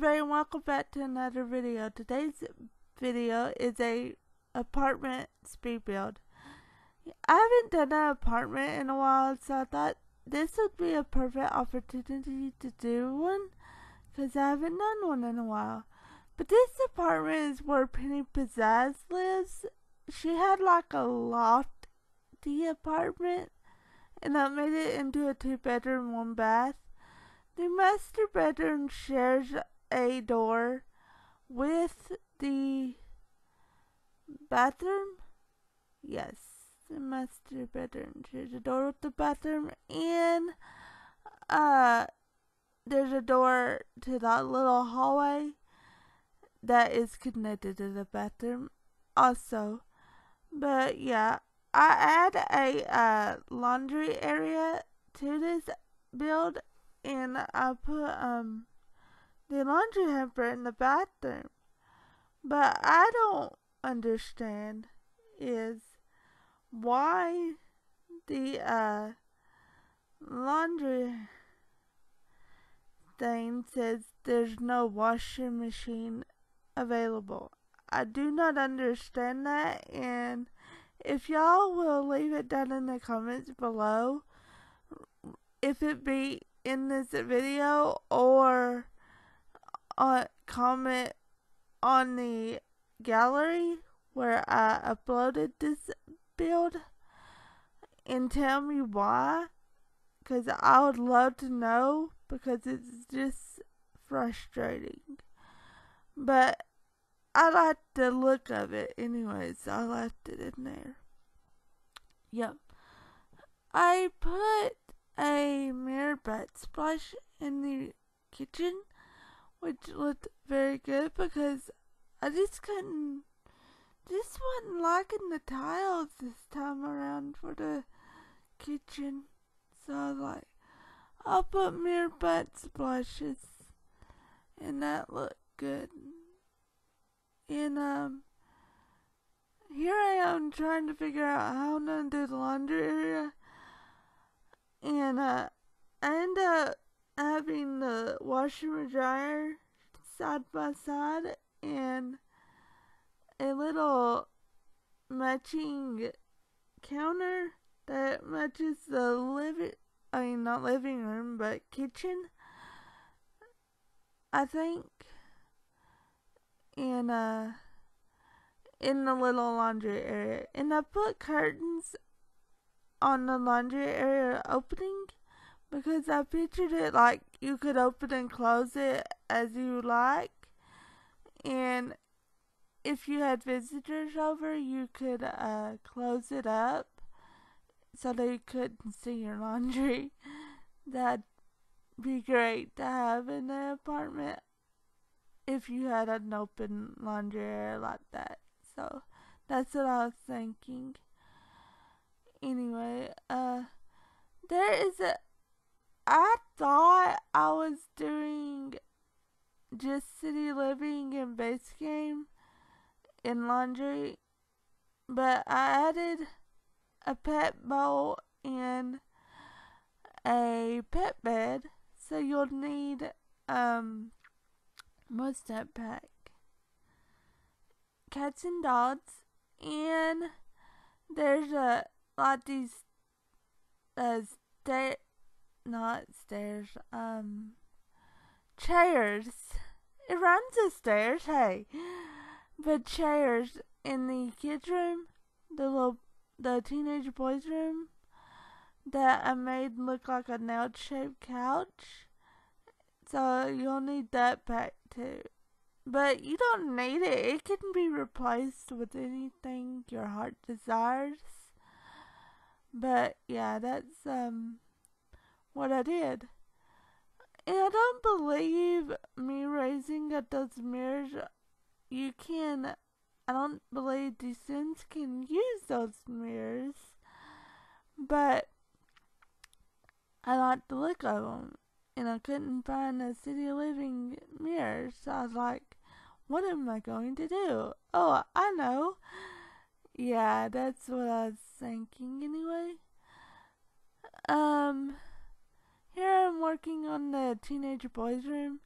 everybody and welcome back to another video. Today's video is a apartment speed build. I haven't done an apartment in a while so I thought this would be a perfect opportunity to do one because I haven't done one in a while. But this apartment is where Penny Pizzazz lives. She had like a lofty apartment and I made it into a two bedroom, one bath. The master bedroom shares a door with the bathroom. Yes, the master bedroom shares a door with the bathroom, and uh, there's a door to that little hallway that is connected to the bathroom also. But yeah, I add a uh, laundry area to this build and I put um the laundry hamper in the bathroom. But I don't understand is why the uh laundry thing says there's no washing machine available. I do not understand that and if y'all will leave it down in the comments below if it be in this video or comment on the gallery where I uploaded this build and tell me why because I would love to know because it's just frustrating. But I like the look of it anyway so I left it in there. Yep I put a mirror backsplash in the kitchen, which looked very good because I just couldn't, just wasn't liking the tiles this time around for the kitchen. So I was like, I'll put mirror backsplashes, and that looked good. And um, here I am trying to figure out how gonna do the laundry area and uh, I end up having the washer and dryer side by side and a little matching counter that matches the living I mean not living room but kitchen I think. And uh in the little laundry area. And I put curtains on the laundry area opening because I pictured it like you could open and close it as you like. And if you had visitors over, you could uh, close it up so they couldn't see your laundry. That'd be great to have in the apartment if you had an open laundry area like that. So that's what I was thinking anyway, uh, there is a. I thought I was doing just city living and base game and laundry, but I added a pet bowl and a pet bed, so you'll need um what's that pack? Cats and dogs, and there's a like these uh not stairs um chairs. It runs the stairs hey. But chairs in the kids room the little the teenage boys room that I made look like a nail shaped couch. So you'll need that back too. But you don't need it. It can be replaced with anything your heart desires. But yeah, that's um what I did. And I don't believe me raising at those mirrors. You can. I don't believe the Sims can use those mirrors. But I like the look of them. And I couldn't find a city living mirror. So I was like, what am I going to do? Oh, I know. Yeah, that's what I was thinking anyway. Um, here I'm working on the teenager boys room.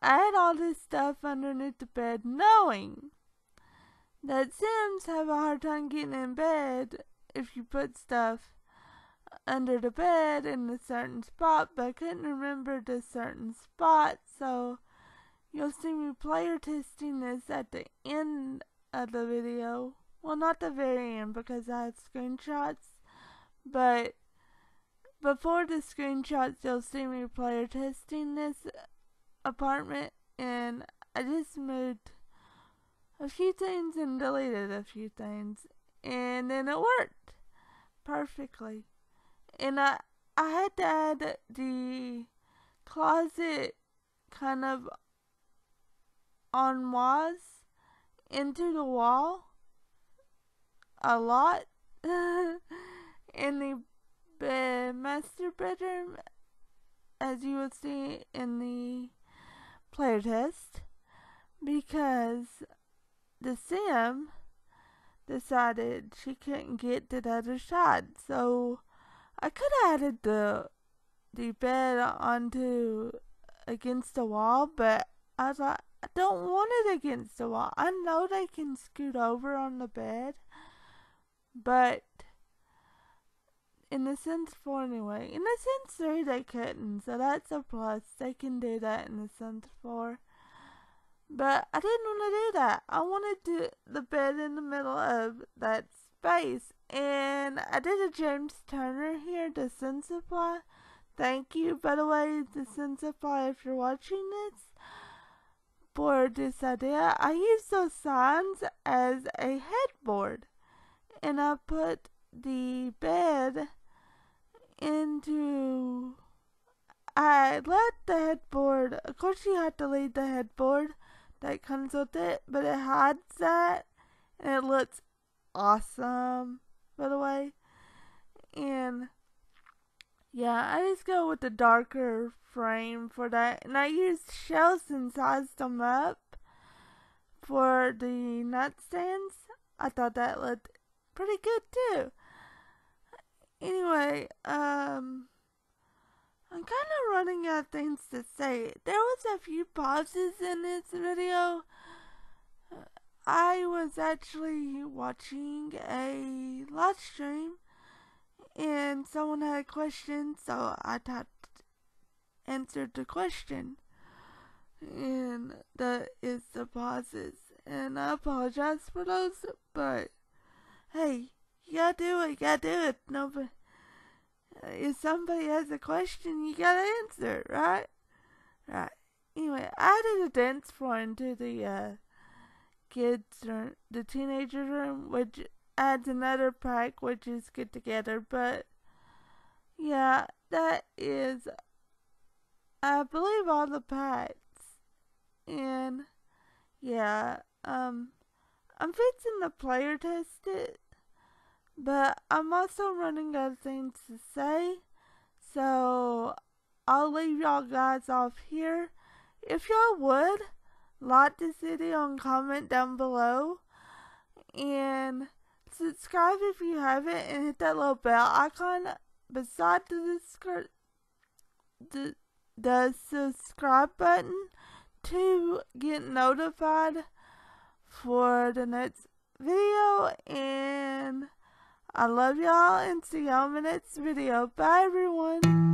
I had all this stuff underneath the bed knowing that Sims have a hard time getting in bed if you put stuff under the bed in a certain spot, but I couldn't remember the certain spot, so you'll see me player testing this at the end of the video. Well, not the very end because I have screenshots, but before the screenshots, you'll see me player testing this apartment, and I just moved a few things and deleted a few things, and then it worked perfectly. And I I had to add the closet kind of on was into the wall a lot and the bed, master bedroom as you will see in the player test because the sim decided she couldn't get the other side so I could have added the the bed onto against the wall but I thought I don't want it against the wall. I know they can scoot over on the bed, but in the Sims 4 anyway. In the Sims 3 they couldn't, so that's a plus. They can do that in the Sims 4. But I didn't want to do that. I wanted to, the bed in the middle of that space. And I did a James Turner here, the Supply. Thank you, by the way, the Supply, if you're watching this for this idea, I used those signs as a headboard. And I put the bed into. I let the headboard. Of course, you have to leave the headboard that comes with it, but it hides that. And it looks awesome, by the way. And yeah, I just go with the darker frame for that. And I used shells and sized them up for the nightstands. I thought that looked pretty good too. Anyway, um, I'm kind of running out of things to say. There was a few pauses in this video. I was actually watching a live stream and someone had a question, so I typed answered the question. And that is the pauses. And I apologize for those, but hey, gotta do it, you gotta do it. Nobody, if somebody has a question, you gotta answer it, right? Right. Anyway, I added a dance floor into the uh, kids' room, the teenager room, which adds another pack, which is get together. But yeah, that is, I believe, all the packs. And yeah, um, I'm fixing the player test it, but I'm also running out of things to say, so I'll leave y'all guys off here. If y'all would, like this video and comment down below, and subscribe if you haven't, and hit that little bell icon beside the, the, the subscribe button to get notified for the next video and I love y'all and see y'all in the next video. Bye everyone.